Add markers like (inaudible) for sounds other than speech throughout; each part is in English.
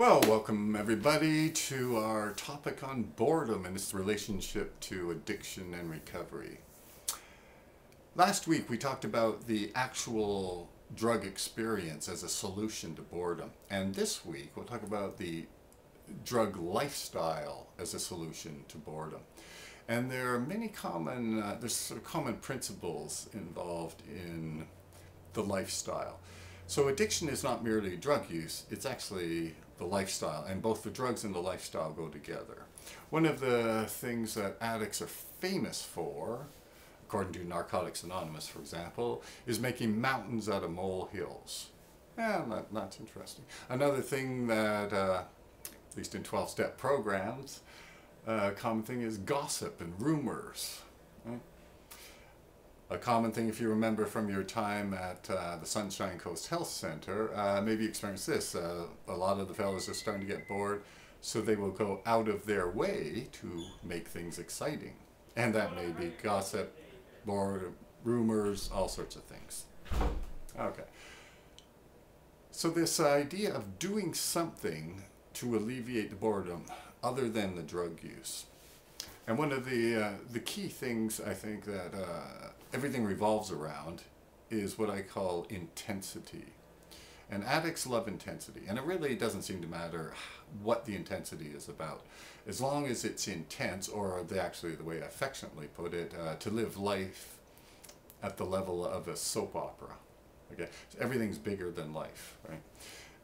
Well, welcome everybody to our topic on boredom and its relationship to addiction and recovery. Last week we talked about the actual drug experience as a solution to boredom. And this week we'll talk about the drug lifestyle as a solution to boredom. And there are many common, uh, there's sort of common principles involved in the lifestyle. So addiction is not merely drug use, it's actually the lifestyle, and both the drugs and the lifestyle go together. One of the things that addicts are famous for, according to Narcotics Anonymous, for example, is making mountains out of molehills. Yeah, that, that's interesting. Another thing that, uh, at least in 12-step programs, a uh, common thing is gossip and rumors. Right? A common thing, if you remember from your time at uh, the Sunshine Coast Health Center, uh, maybe you experienced this. Uh, a lot of the fellows are starting to get bored, so they will go out of their way to make things exciting. And that may be gossip, boredom, rumors, all sorts of things. Okay. So this idea of doing something to alleviate the boredom other than the drug use. And one of the, uh, the key things I think that uh, everything revolves around is what I call intensity. And addicts love intensity. And it really doesn't seem to matter what the intensity is about. As long as it's intense, or the, actually the way I affectionately put it, uh, to live life at the level of a soap opera. Okay, so everything's bigger than life, right?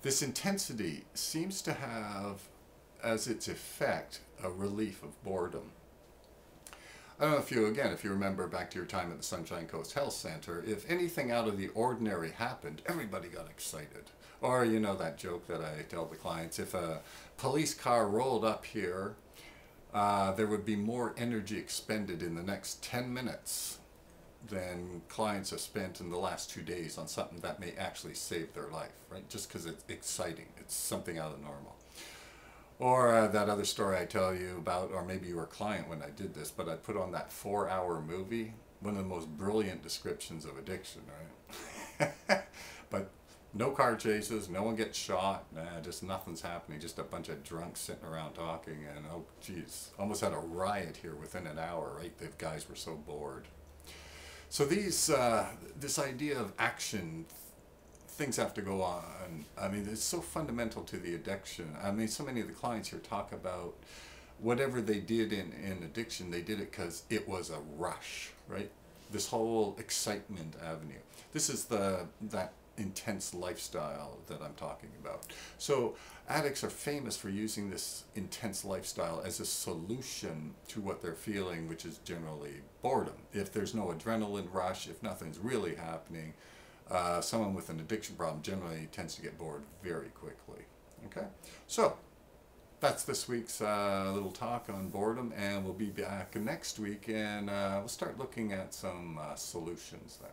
This intensity seems to have as its effect a relief of boredom. I don't know if you, again, if you remember back to your time at the Sunshine Coast Health Center, if anything out of the ordinary happened, everybody got excited. Or, you know, that joke that I tell the clients, if a police car rolled up here, uh, there would be more energy expended in the next 10 minutes than clients have spent in the last two days on something that may actually save their life, right? Just because it's exciting. It's something out of normal. Or uh, that other story I tell you about, or maybe you were a client when I did this, but I put on that four hour movie, one of the most brilliant descriptions of addiction, right? (laughs) but no car chases, no one gets shot, nah, just nothing's happening, just a bunch of drunks sitting around talking, and oh geez, almost had a riot here within an hour, right? The guys were so bored. So these, uh, this idea of action, things have to go on. I mean, it's so fundamental to the addiction. I mean, so many of the clients here talk about whatever they did in, in addiction, they did it because it was a rush, right? This whole excitement avenue. This is the that intense lifestyle that I'm talking about. So addicts are famous for using this intense lifestyle as a solution to what they're feeling, which is generally boredom. If there's no adrenaline rush, if nothing's really happening, uh, someone with an addiction problem generally tends to get bored very quickly. Okay, so that's this week's uh, little talk on boredom, and we'll be back next week, and uh, we'll start looking at some uh, solutions then.